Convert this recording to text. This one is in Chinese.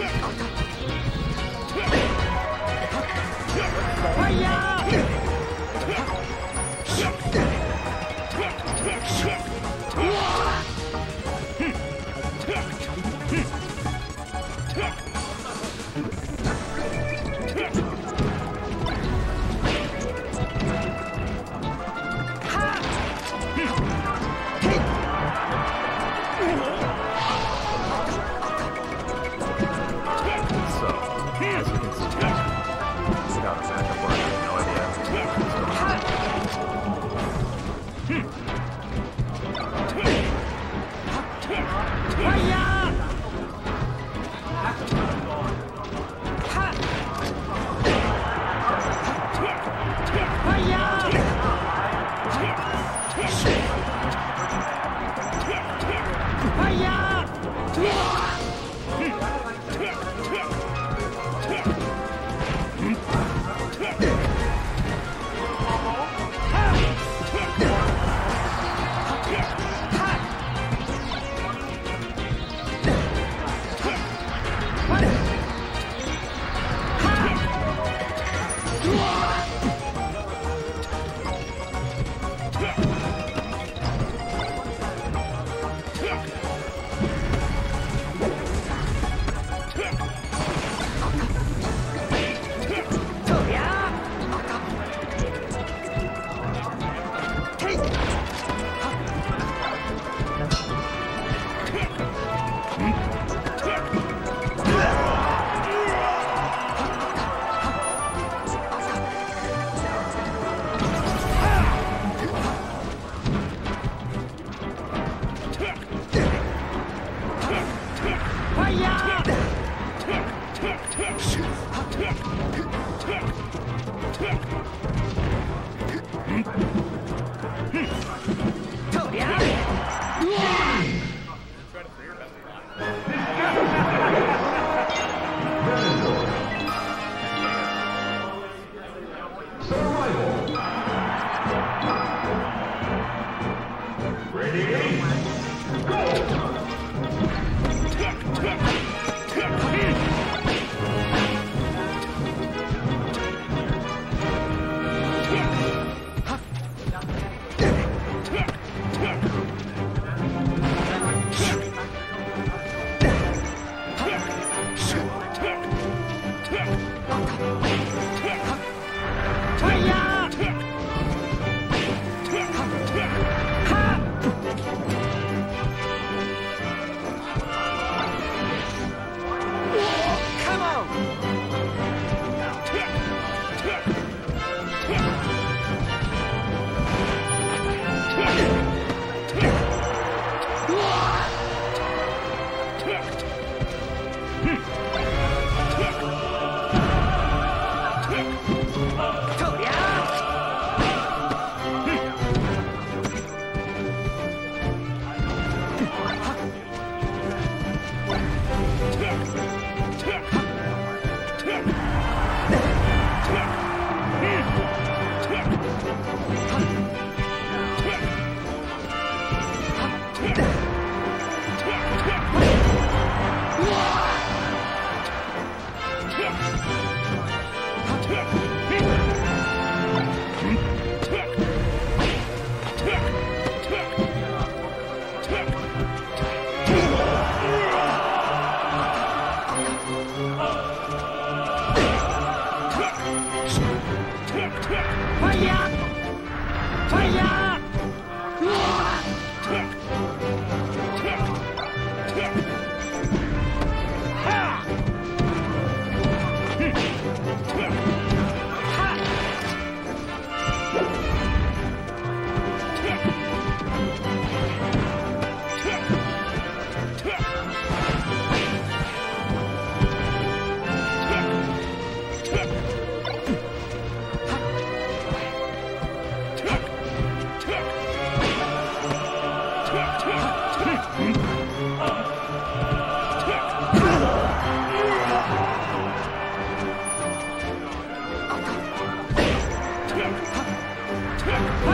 Yeah! 特呀！快呀！切！切！切！哈！哼！切！back.